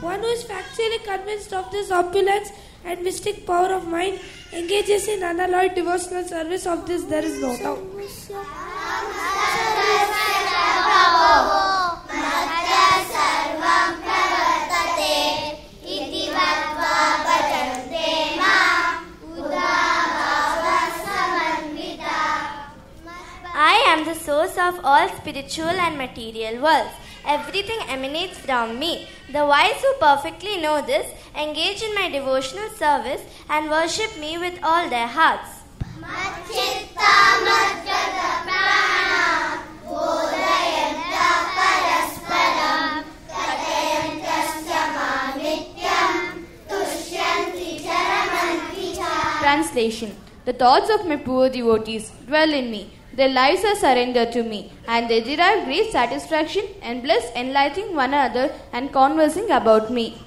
One who is factually convinced of this opulence and mystic power of mind engages in unalloyed devotional service of this there is no doubt. I am the source of all spiritual and material worlds. Everything emanates from me. The wise who perfectly know this engage in my devotional service and worship me with all their hearts. Translation The thoughts of my poor devotees dwell in me. Their lives are surrendered to me, and they derive great satisfaction and bliss enlightening one another and conversing about me.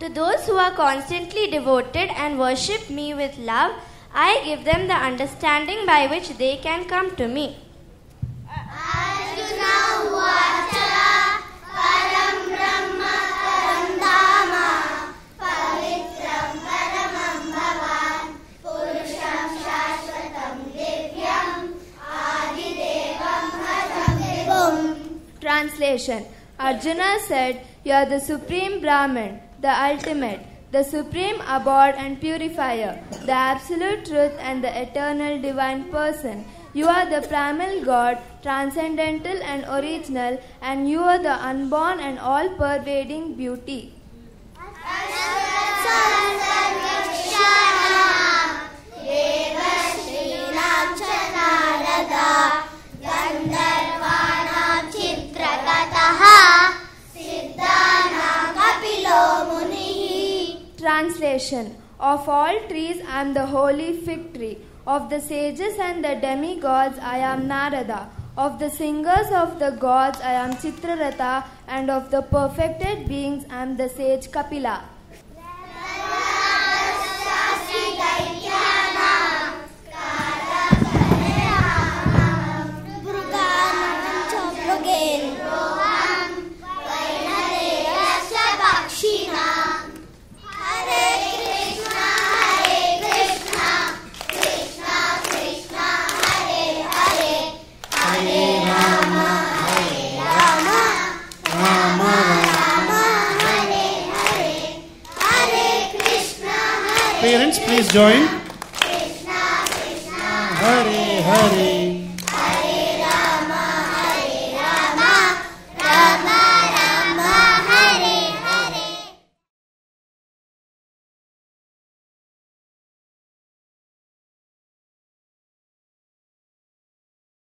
To those who are constantly devoted and worship me with love, I give them the understanding by which they can come to me. Translation Arjuna said, You are the supreme Brahman, the ultimate, the supreme abode and purifier, the absolute truth and the eternal divine person. You are the primal God, transcendental and original, and you are the unborn and all pervading beauty. Translation Of all trees I am the holy fig tree. Of the sages and the demigods I am Narada. Of the singers of the gods I am Chitraratha. And of the perfected beings I am the sage Kapila. Parents, please join. Hare Hare